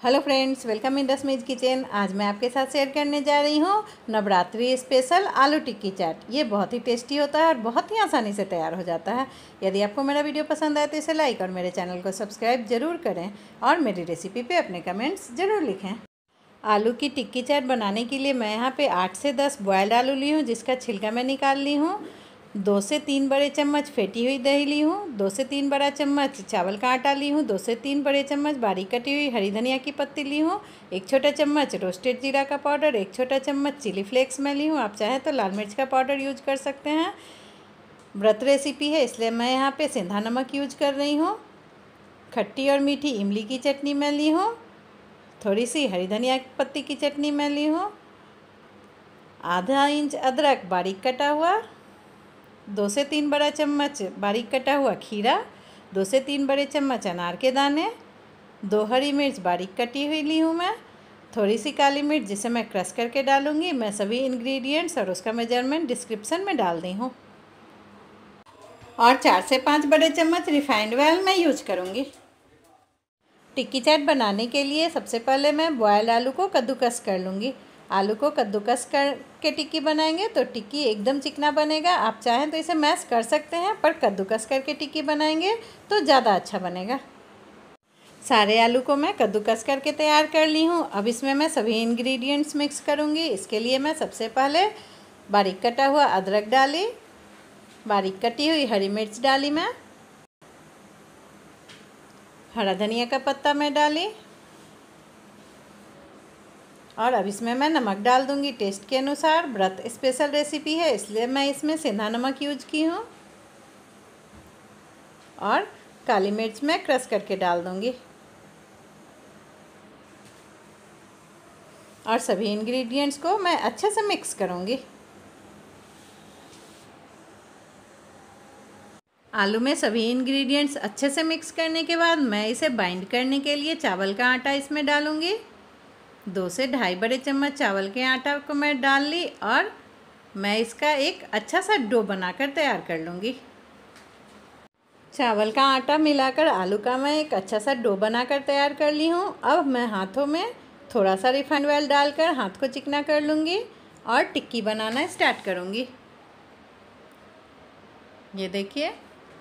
Hello friends, welcome in दसमीज kitchen. आज मैं आपके साथ शेयर करने जा रही हूँ नवरात्रि स्पेशल आलू टिक्की चाट। ये बहुत ही टेस्टी होता है और बहुत ही आसानी से तैयार हो जाता है। यदि आपको मेरा वीडियो पसंद आए तो इसे लाइक और मेरे चैनल को सब्सक्राइब ज़रूर करें और मेरी रेसिपी पे अपने कमेंट्स ज़रूर लिखें। आलू की टिक्की चाट बनाने के लिए मैं यहाँ पर आठ से दस बॉयल्ड आलू ली हूँ, जिसका छिलका मैं निकाल ली हूँ। दो से तीन बड़े चम्मच फेटी हुई दही ली हूँ, दो से तीन बड़ा चम्मच चावल का आटा ली हूँ, दो से तीन बड़े चम्मच बारीक कटी हुई हरी धनिया की पत्ती ली हूँ, एक छोटा चम्मच रोस्टेड जीरा का पाउडर, एक छोटा चम्मच चिली फ्लेक्स मैं ली हूँ, आप चाहें तो लाल मिर्च का पाउडर यूज़ कर सकते हैं। व्रत रेसिपी है, इसलिए मैं यहाँ पर सिंधा नमक यूज़ कर रही हूँ, खट्टी और मीठी इमली की चटनी मैं ली हूँ, थोड़ी सी हरी धनिया की पत्ती की चटनी मैं ली हूँ, आधा इंच अदरक बारीक कटा हुआ दो से तीन बड़ा चम्मच बारीक कटा हुआ खीरा दो से तीन बड़े चम्मच अनार के दाने, दो हरी मिर्च बारीक कटी हुई ली हूँ मैं, थोड़ी सी काली मिर्च जिसे मैं क्रश करके डालूँगी, मैं सभी इंग्रेडिएंट्स और उसका मेज़रमेंट डिस्क्रिप्शन में डाल दी हूँ। और चार से पाँच बड़े चम्मच रिफाइंड ऑयल मैं यूज़ करूँगी। टिक्की चाट बनाने के लिए सबसे पहले मैं बॉयल आलू को कद्दूकस कर लूँगी। आलू को कद्दूकस कर के टिक्की बनाएँगे तो टिक्की एकदम चिकना बनेगा। आप चाहें तो इसे मैश कर सकते हैं, पर कद्दूकस करके टिक्की बनाएँगे तो ज़्यादा अच्छा बनेगा। सारे आलू को मैं कद्दूकस करके तैयार कर ली हूँ। अब इसमें मैं सभी इंग्रेडिएंट्स मिक्स करूँगी। इसके लिए मैं सबसे पहले बारीक कटा हुआ अदरक डाली, बारीक कटी हुई हरी मिर्च डाली मैं, हरा धनिया का पत्ता मैं डाली और अब इसमें मैं नमक डाल दूँगी। टेस्ट के अनुसार व्रत स्पेशल रेसिपी है, इसलिए मैं इसमें सेंधा नमक यूज़ की हूँ। और काली मिर्च मैं क्रश करके डाल दूँगी। और सभी इंग्रेडिएंट्स को मैं अच्छे से मिक्स करूँगी। आलू में सभी इंग्रेडिएंट्स अच्छे से मिक्स करने के बाद मैं इसे बाइंड करने के लिए चावल का आटा इसमें डालूँगी। दो से ढाई बड़े चम्मच चावल के आटा को मैं डाल ली और मैं इसका एक अच्छा सा डो बनाकर तैयार कर लूँगी। चावल का आटा मिलाकर आलू का मैं एक अच्छा सा डो बनाकर तैयार कर ली हूँ। अब मैं हाथों में थोड़ा सा रिफाइंड ऑयल डालकर हाथ को चिकना कर लूँगी और टिक्की बनाना स्टार्ट करूँगी। ये देखिए,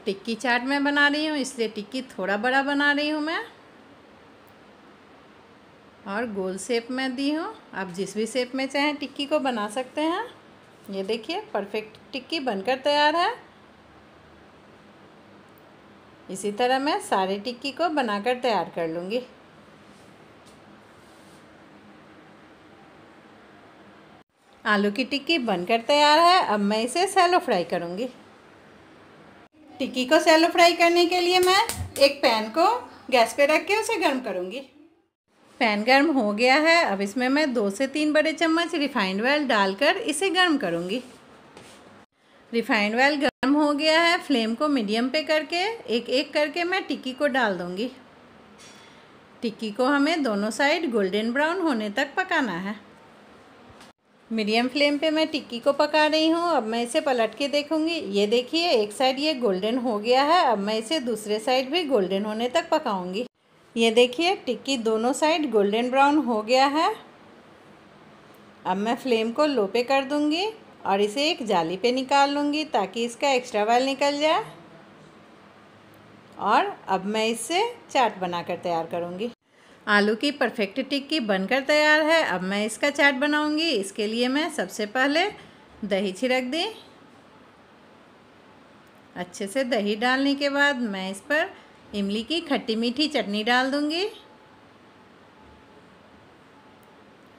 टिक्की चाट मैं बना रही हूँ, इसलिए टिक्की थोड़ा बड़ा बना रही हूँ मैं। और गोल शेप में दी हूँ। आप जिस भी शेप में चाहें टिक्की को बना सकते हैं। ये देखिए, परफेक्ट टिक्की बनकर तैयार है। इसी तरह मैं सारे टिक्की को बनाकर तैयार कर लूँगी। आलू की टिक्की बनकर तैयार है। अब मैं इसे सैलो फ्राई करूँगी। टिक्की को सैलो फ्राई करने के लिए मैं एक पैन को गैस पे रख के उसे गर्म करूँगी। पैन गर्म हो गया है, अब इसमें मैं दो से तीन बड़े चम्मच रिफाइंड ऑयल डालकर इसे गर्म करूँगी। रिफाइंड ऑयल गर्म हो गया है, फ्लेम को मीडियम पे करके एक एक करके मैं टिक्की को डाल दूँगी। टिक्की को हमें दोनों साइड गोल्डन ब्राउन होने तक पकाना है। मीडियम फ्लेम पे मैं टिक्की को पका रही हूँ, अब मैं इसे पलट के देखूँगी। ये देखिए, एक साइड ये गोल्डन हो गया है, अब मैं इसे दूसरे साइड भी गोल्डन होने तक पकाऊँगी। ये देखिए, टिक्की दोनों साइड गोल्डन ब्राउन हो गया है। अब मैं फ्लेम को लो पे कर दूँगी और इसे एक जाली पे निकाल लूँगी ताकि इसका एक्स्ट्रा वाल निकल जाए। और अब मैं इससे चाट बनाकर तैयार करूँगी। आलू की परफेक्ट टिक्की बनकर तैयार है। अब मैं इसका चाट बनाऊँगी। इसके लिए मैं सबसे पहले दही छिड़क दी। अच्छे से दही डालने के बाद मैं इस पर इमली की खट्टी मीठी चटनी डाल दूँगी।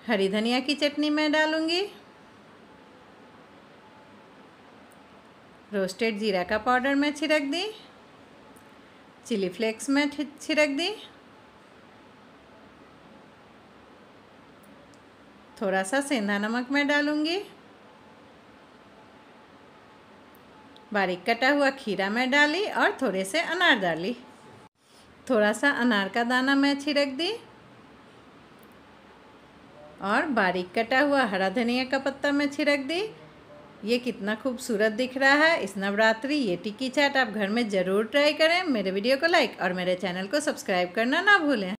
हरी धनिया की चटनी मैं डालूँगी। रोस्टेड जीरा का पाउडर मैं छिड़क दी। चिली फ्लेक्स में छिड़क दी। थोड़ा सा सेंधा नमक मैं डालूँगी। बारीक कटा हुआ खीरा मैं डाली और थोड़े से अनार डाली। थोड़ा सा अनार का दाना मैं छिड़क दी। और बारीक कटा हुआ हरा धनिया का पत्ता मैं छिड़क दी। ये कितना खूबसूरत दिख रहा है। इस नवरात्रि, ये टिक्की चाट आप घर में ज़रूर ट्राई करें। मेरे वीडियो को लाइक और मेरे चैनल को सब्सक्राइब करना ना भूलें।